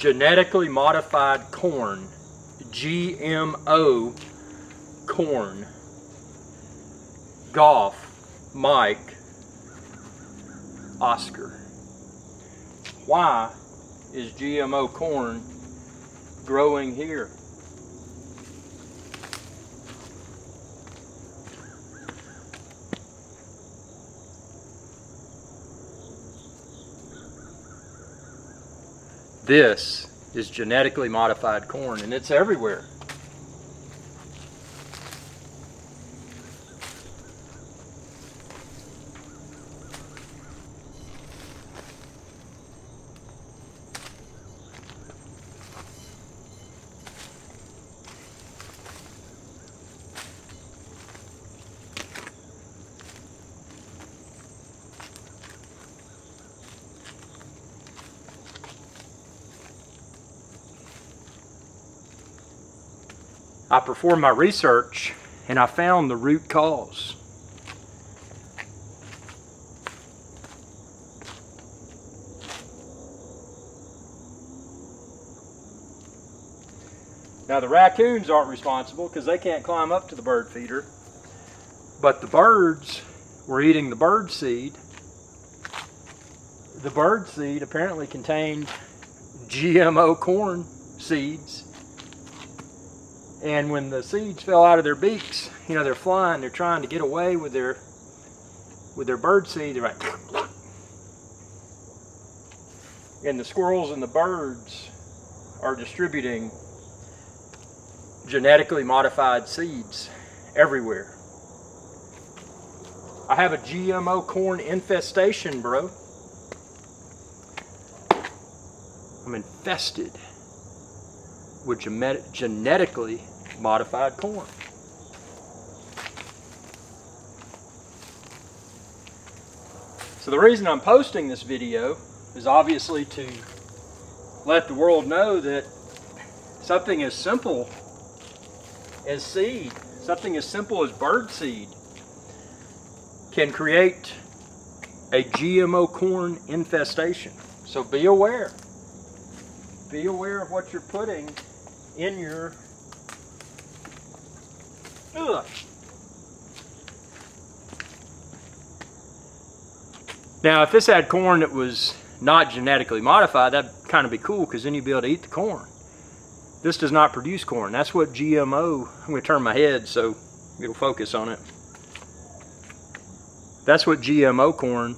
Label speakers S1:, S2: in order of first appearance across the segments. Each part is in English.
S1: genetically modified corn, GMO corn. Golf, Mike, Oscar. Why is GMO corn growing here? This is genetically modified corn and it's everywhere. I performed my research and I found the root cause. Now the raccoons aren't responsible because they can't climb up to the bird feeder. But the birds were eating the bird seed. The bird seed apparently contained GMO corn seeds and when the seeds fell out of their beaks, you know, they're flying, they're trying to get away with their with their bird seed, they're like and the squirrels and the birds are distributing genetically modified seeds everywhere. I have a GMO corn infestation, bro. I'm infested with genetically modified corn. So the reason I'm posting this video is obviously to let the world know that something as simple as seed, something as simple as bird seed, can create a GMO corn infestation. So be aware. Be aware of what you're putting in your Now, if this had corn that was not genetically modified, that'd kind of be cool because then you'd be able to eat the corn. This does not produce corn. That's what GMO, I'm going to turn my head so it'll focus on it. That's what GMO corn,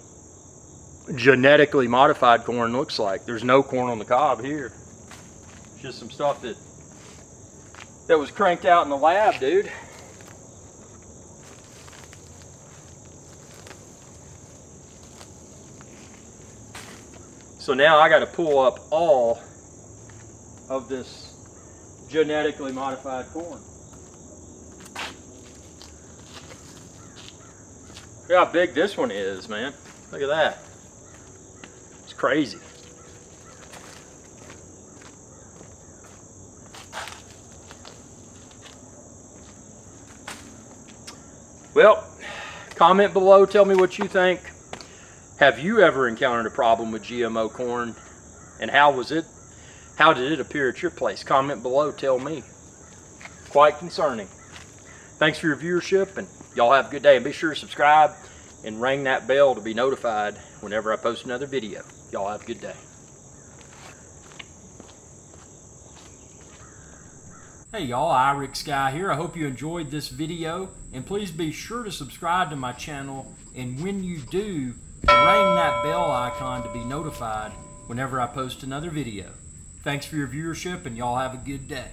S1: genetically modified corn looks like. There's no corn on the cob here. It's just some stuff that that was cranked out in the lab, dude. So now I got to pull up all of this genetically modified corn. Look how big this one is, man. Look at that. It's crazy. Well, comment below, tell me what you think. Have you ever encountered a problem with GMO corn? And how was it? How did it appear at your place? Comment below, tell me. Quite concerning. Thanks for your viewership and y'all have a good day. And be sure to subscribe and ring that bell to be notified whenever I post another video. Y'all have a good day. Hey y'all, Irix Guy here. I hope you enjoyed this video and please be sure to subscribe to my channel and when you do, ring that bell icon to be notified whenever I post another video. Thanks for your viewership and y'all have a good day.